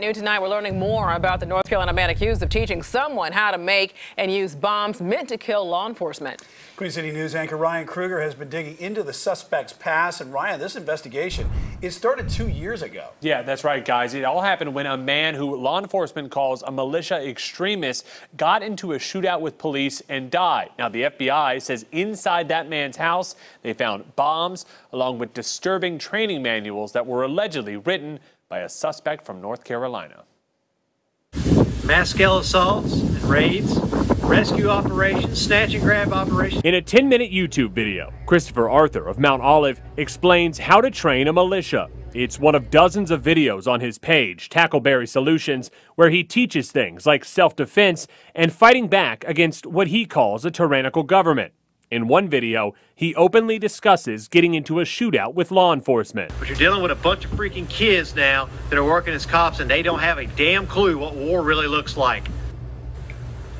New tonight, we're learning more about the North Carolina man accused of teaching someone how to make and use bombs meant to kill law enforcement. Queen City News anchor Ryan Kruger has been digging into the suspect's past. And Ryan, this investigation, it started two years ago. Yeah, that's right, guys. It all happened when a man who law enforcement calls a militia extremist got into a shootout with police and died. Now, the FBI says inside that man's house, they found bombs along with disturbing training manuals that were allegedly written by a suspect from North Carolina. Mass scale assaults and raids, rescue operations, snatch and grab operations. In a 10 minute YouTube video, Christopher Arthur of Mount Olive explains how to train a militia. It's one of dozens of videos on his page, Tackleberry Solutions, where he teaches things like self defense and fighting back against what he calls a tyrannical government. In one video, he openly discusses getting into a shootout with law enforcement. But you're dealing with a bunch of freaking kids now that are working as cops and they don't have a damn clue what war really looks like.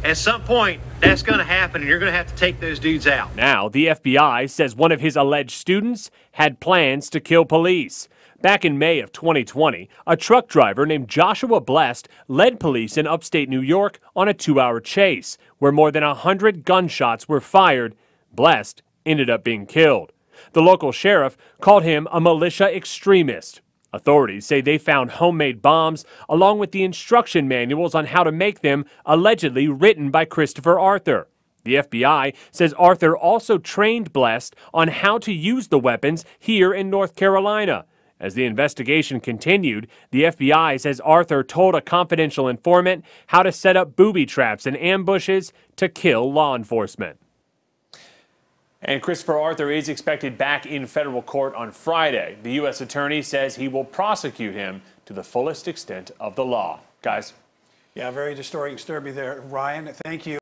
At some point, that's going to happen and you're going to have to take those dudes out. Now, the FBI says one of his alleged students had plans to kill police. Back in May of 2020, a truck driver named Joshua Blessed led police in upstate New York on a two hour chase where more than 100 gunshots were fired Blessed ended up being killed. The local sheriff called him a militia extremist. Authorities say they found homemade bombs along with the instruction manuals on how to make them, allegedly written by Christopher Arthur. The FBI says Arthur also trained Blessed on how to use the weapons here in North Carolina. As the investigation continued, the FBI says Arthur told a confidential informant how to set up booby traps and ambushes to kill law enforcement. And Christopher Arthur is expected back in federal court on Friday. The U.S. attorney says he will prosecute him to the fullest extent of the law. Guys. Yeah, very disturbing story there, Ryan. Thank you.